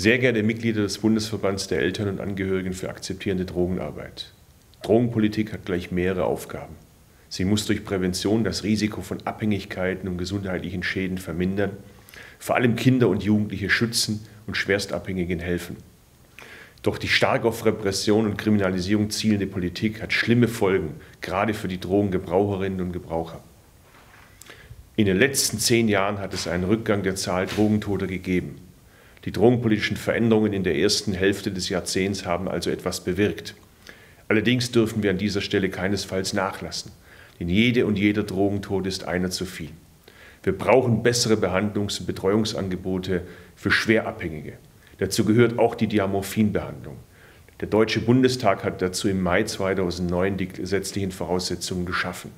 Sehr geehrte Mitglieder des Bundesverbands der Eltern und Angehörigen für akzeptierende Drogenarbeit. Drogenpolitik hat gleich mehrere Aufgaben. Sie muss durch Prävention das Risiko von Abhängigkeiten und gesundheitlichen Schäden vermindern, vor allem Kinder und Jugendliche schützen und Schwerstabhängigen helfen. Doch die stark auf Repression und Kriminalisierung zielende Politik hat schlimme Folgen, gerade für die Drogengebraucherinnen und Gebraucher. In den letzten zehn Jahren hat es einen Rückgang der Zahl Drogentoter gegeben. Die drogenpolitischen Veränderungen in der ersten Hälfte des Jahrzehnts haben also etwas bewirkt. Allerdings dürfen wir an dieser Stelle keinesfalls nachlassen, denn jede und jeder Drogentod ist einer zu viel. Wir brauchen bessere Behandlungs- und Betreuungsangebote für Schwerabhängige. Dazu gehört auch die Diamorphinbehandlung. Der Deutsche Bundestag hat dazu im Mai 2009 die gesetzlichen Voraussetzungen geschaffen.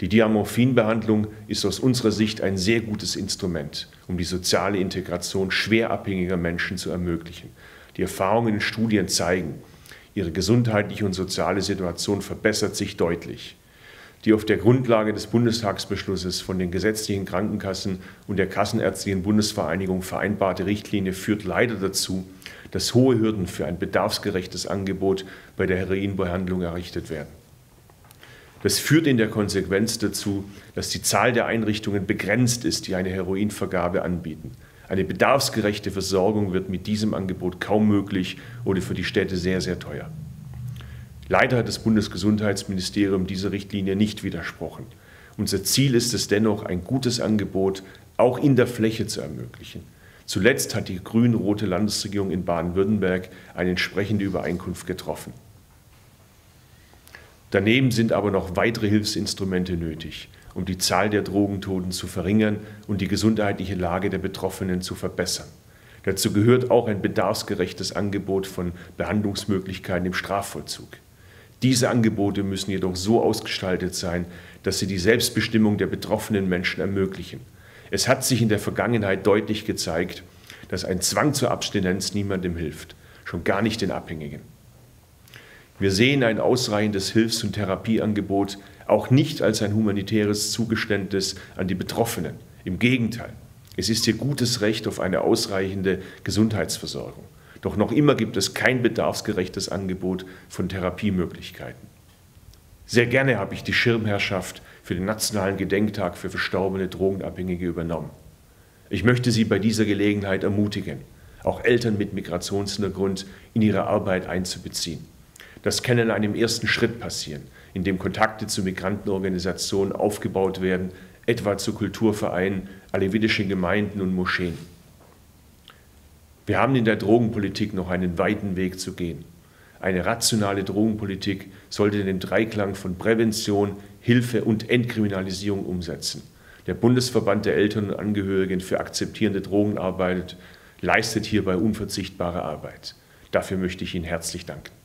Die Diamorphinbehandlung ist aus unserer Sicht ein sehr gutes Instrument, um die soziale Integration schwer abhängiger Menschen zu ermöglichen. Die Erfahrungen in Studien zeigen, ihre gesundheitliche und soziale Situation verbessert sich deutlich. Die auf der Grundlage des Bundestagsbeschlusses von den gesetzlichen Krankenkassen und der Kassenärztlichen Bundesvereinigung vereinbarte Richtlinie führt leider dazu, dass hohe Hürden für ein bedarfsgerechtes Angebot bei der Heroinbehandlung errichtet werden. Das führt in der Konsequenz dazu, dass die Zahl der Einrichtungen begrenzt ist, die eine Heroinvergabe anbieten. Eine bedarfsgerechte Versorgung wird mit diesem Angebot kaum möglich oder für die Städte sehr, sehr teuer. Leider hat das Bundesgesundheitsministerium dieser Richtlinie nicht widersprochen. Unser Ziel ist es dennoch, ein gutes Angebot auch in der Fläche zu ermöglichen. Zuletzt hat die grün-rote Landesregierung in Baden-Württemberg eine entsprechende Übereinkunft getroffen. Daneben sind aber noch weitere Hilfsinstrumente nötig, um die Zahl der Drogentoten zu verringern und die gesundheitliche Lage der Betroffenen zu verbessern. Dazu gehört auch ein bedarfsgerechtes Angebot von Behandlungsmöglichkeiten im Strafvollzug. Diese Angebote müssen jedoch so ausgestaltet sein, dass sie die Selbstbestimmung der betroffenen Menschen ermöglichen. Es hat sich in der Vergangenheit deutlich gezeigt, dass ein Zwang zur Abstinenz niemandem hilft, schon gar nicht den Abhängigen. Wir sehen ein ausreichendes Hilfs- und Therapieangebot auch nicht als ein humanitäres Zugeständnis an die Betroffenen. Im Gegenteil, es ist ihr gutes Recht auf eine ausreichende Gesundheitsversorgung. Doch noch immer gibt es kein bedarfsgerechtes Angebot von Therapiemöglichkeiten. Sehr gerne habe ich die Schirmherrschaft für den Nationalen Gedenktag für verstorbene Drogenabhängige übernommen. Ich möchte Sie bei dieser Gelegenheit ermutigen, auch Eltern mit Migrationshintergrund in ihre Arbeit einzubeziehen. Das kann in einem ersten Schritt passieren, indem Kontakte zu Migrantenorganisationen aufgebaut werden, etwa zu Kulturvereinen, alevitischen Gemeinden und Moscheen. Wir haben in der Drogenpolitik noch einen weiten Weg zu gehen. Eine rationale Drogenpolitik sollte den Dreiklang von Prävention, Hilfe und Entkriminalisierung umsetzen. Der Bundesverband der Eltern und Angehörigen für akzeptierende Drogenarbeit leistet hierbei unverzichtbare Arbeit. Dafür möchte ich Ihnen herzlich danken.